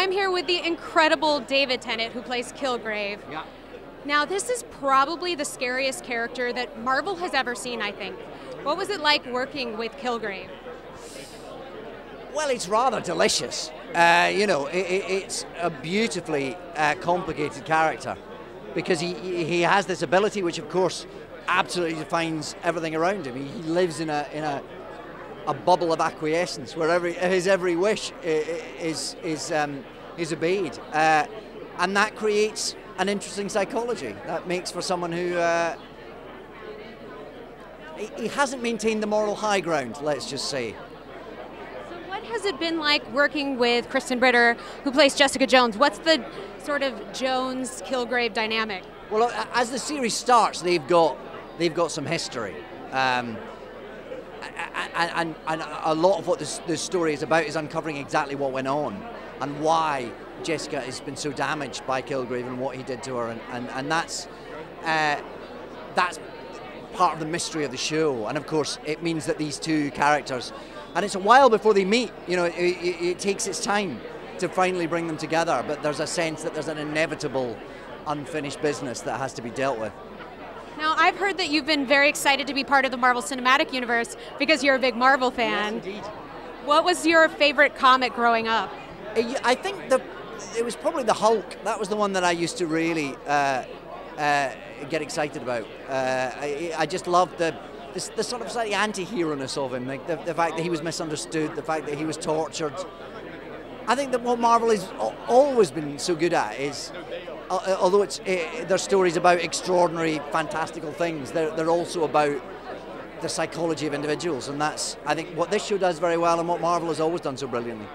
I'm here with the incredible David Tennant, who plays Kilgrave. Yeah. Now, this is probably the scariest character that Marvel has ever seen, I think. What was it like working with Kilgrave? Well, it's rather delicious. Uh, you know, it, it's a beautifully uh, complicated character because he, he has this ability, which of course absolutely defines everything around him. He, he lives in a in a, a bubble of acquiescence where every, his every wish is is um, is obeyed, uh, and that creates an interesting psychology. That makes for someone who. Uh, he hasn't maintained the moral high ground, let's just say. So, what has it been like working with Krysten Ritter, who plays Jessica Jones? What's the sort of Jones Kilgrave dynamic? Well, as the series starts, they've got they've got some history. Um, and, and, and, a lot of what this, this, story is about is uncovering exactly what went on and why Jessica has been so damaged by Kilgrave and what he did to her, and, and, and that's uh, that's part of the mystery of the show. And of course, it means that these two characters, and it's a while before they meet. You know, it, it, it takes its time to finally bring them together, but there's a sense that there's an inevitable unfinished business that has to be dealt with. Now, I've heard that you've been very excited to be part of the Marvel Cinematic Universe because you're a big Marvel fan. Yes, indeed. What was your favorite comic growing up? Uh, I think the it was probably the Hulk. That was the one that I used to really uh, uh, get excited about. Uh, I, I, just loved the, the, the sort of slightly anti-hero-ness of him, like the, the fact that he was misunderstood, the fact that he was tortured. I think that what Marvel has always been so good at is uh, although it's uh, they're stories about extraordinary, fantastical things, they're, they're also about the psychology of individuals, and that's I think what this show does very well, and what Marvel has always done so brilliantly.